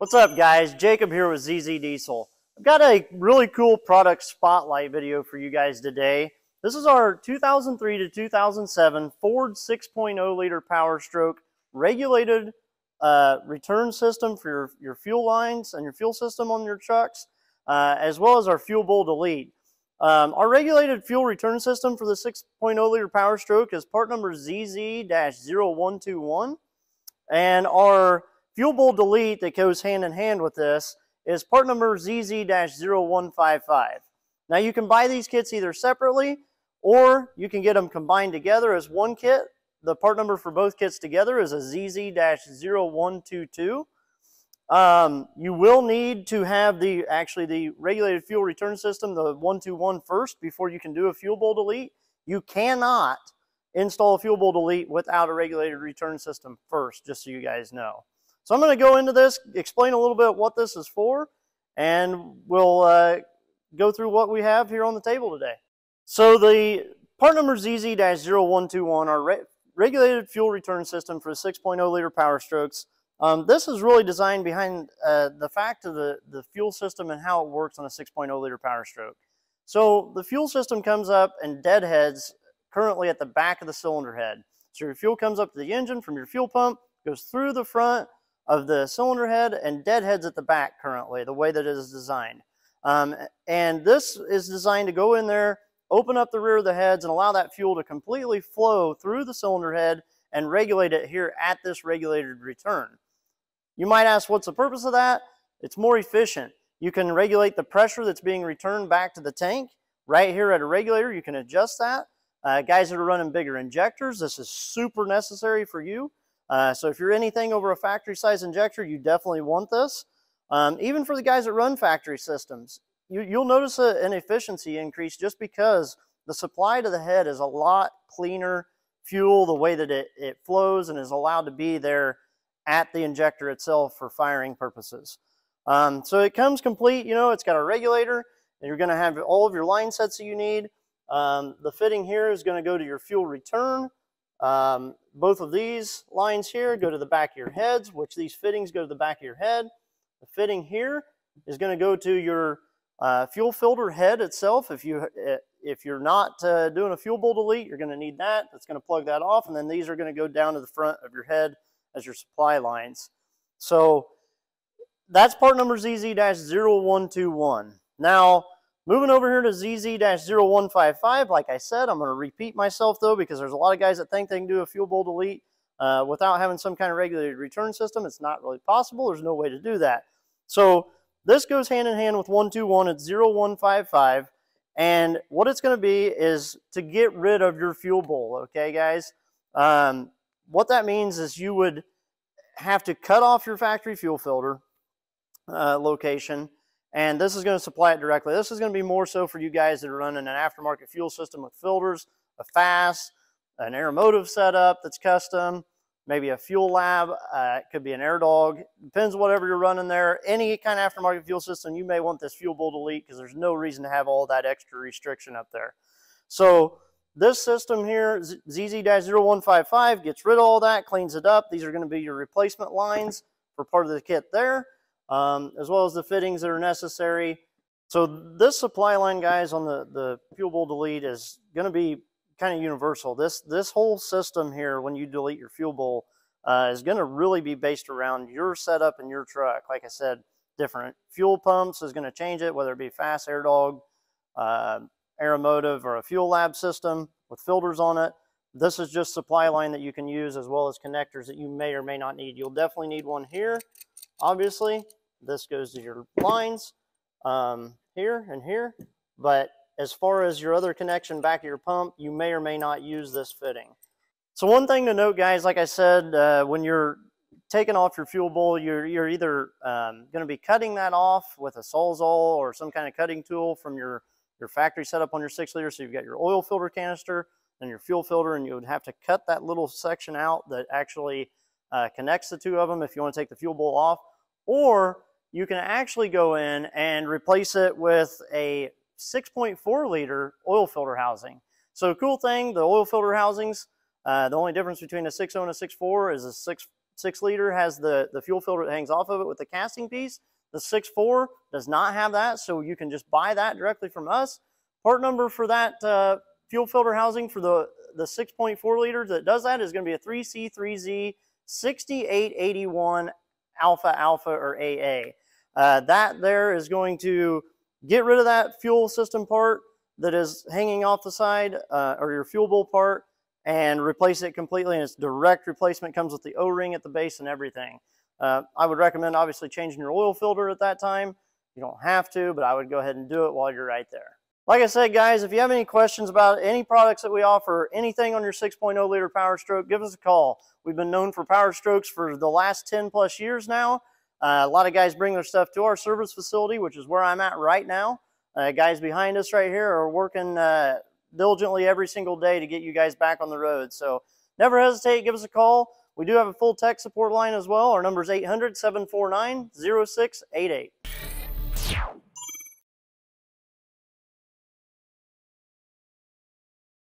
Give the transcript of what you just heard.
What's up guys? Jacob here with ZZ Diesel. I've got a really cool product spotlight video for you guys today. This is our 2003 to 2007 Ford 6.0 liter Power Stroke regulated uh, return system for your, your fuel lines and your fuel system on your trucks, uh, as well as our fuel bowl delete. Um, our regulated fuel return system for the 6.0 liter Power Stroke is part number ZZ-0121. And our fuel bowl delete that goes hand in hand with this is part number ZZ-0155. Now you can buy these kits either separately or you can get them combined together as one kit. The part number for both kits together is a ZZ-0122. Um, you will need to have the actually the regulated fuel return system, the 121 first before you can do a fuel bowl delete. You cannot install a fuel bowl delete without a regulated return system first, just so you guys know. So I'm going to go into this, explain a little bit what this is for, and we'll uh, go through what we have here on the table today. So the part number ZZ-0121, our re regulated fuel return system for 6.0 liter Power Strokes, um, this is really designed behind uh, the fact of the, the fuel system and how it works on a 6.0 liter Power Stroke. So the fuel system comes up and deadheads currently at the back of the cylinder head. So your fuel comes up to the engine from your fuel pump, goes through the front of the cylinder head and deadheads at the back currently, the way that it is designed. Um, and this is designed to go in there, open up the rear of the heads and allow that fuel to completely flow through the cylinder head and regulate it here at this regulated return. You might ask, what's the purpose of that? It's more efficient. You can regulate the pressure that's being returned back to the tank. Right here at a regulator, you can adjust that. Uh, guys that are running bigger injectors, this is super necessary for you. Uh, so if you're anything over a factory size injector, you definitely want this. Um, even for the guys that run factory systems, you, will notice a, an efficiency increase just because the supply to the head is a lot cleaner fuel, the way that it, it flows and is allowed to be there at the injector itself for firing purposes. Um, so it comes complete, you know, it's got a regulator, and you're going to have all of your line sets that you need. Um, the fitting here is going to go to your fuel return. Um, both of these lines here go to the back of your heads, which these fittings go to the back of your head. The fitting here is going to go to your uh, fuel filter head itself. If, you, eh, if you're not uh, doing a fuel bowl delete, you're going to need that. That's going to plug that off, and then these are going to go down to the front of your head as your supply lines. So that's part number ZZ-0121. Now, moving over here to ZZ-0155, like I said, I'm going to repeat myself though because there's a lot of guys that think they can do a fuel bowl delete uh, without having some kind of regulated return system. It's not really possible. There's no way to do that. So this goes hand in hand with 121. It's 0155. And what it's going to be is to get rid of your fuel bowl, okay, guys? Um, what that means is you would have to cut off your factory fuel filter uh, location, and this is going to supply it directly. This is going to be more so for you guys that are running an aftermarket fuel system with filters, a FASS, an Aeromotive setup that's custom, maybe a Fuelab, uh, it could be an AirDog, depends whatever you're running there. Any kind of aftermarket fuel system, you may want this fuel bowl delete because there's no reason to have all that extra restriction up there. So this system here, ZZ-0155, gets rid of all that, cleans it up. These are going to be your replacement lines for part of the kit there, um, as well as the fittings that are necessary. So this supply line, guys, on the, the fuel bowl delete is going to be kind of universal. This, this whole system here, when you delete your fuel bowl, uh, is going to really be based around your setup and your truck. Like I said, different fuel pumps is going to change it, whether it be FASS, AirDog, uh, Aeromotive or a Fuelab system with filters on it. This is just supply line that you can use as well as connectors that you may or may not need. You'll definitely need one here. Obviously, this goes to your lines um, here and here. But as far as your other connection back of your pump, you may or may not use this fitting. So one thing to note, guys, like I said, uh, when you're taking off your fuel bowl, you're, you're either um, going to be cutting that off with a Sawzall or some kind of cutting tool from your your factory setup on your six liter. So you've got your oil filter canister and your fuel filter, and you would have to cut that little section out that actually uh, connects the two of them if you want to take the fuel bowl off. Or you can actually go in and replace it with a 6.4 liter oil filter housing. So cool thing, the oil filter housings, uh, the only difference between a 6.0 and a 6.4 is a 6 six liter has the, the fuel filter that hangs off of it with the casting piece. The six four does not have that, so you can just buy that directly from us. Part number for that uh, fuel filter housing for the, the 6.4 liter that does that is going to be a 3C3Z 6881 alpha alpha or AA. Uh, that there is going to get rid of that fuel system part that is hanging off the side uh, or your fuel bowl part and replace it completely and it's direct replacement comes with the o-ring at the base and everything. Uh, i would recommend obviously changing your oil filter at that time. You don't have to but i would go ahead and do it while you're right there. Like i said guys if you have any questions about any products that we offer anything on your 6.0 liter power stroke give us a call. We've been known for power strokes for the last 10 plus years now uh, a lot of guys bring their stuff to our service facility which is where i'm at right now uh, guys behind us right here are working uh, diligently every single day to get you guys back on the road. So never hesitate, give us a call. We do have a full tech support line as well. Our number is 800 749 0688.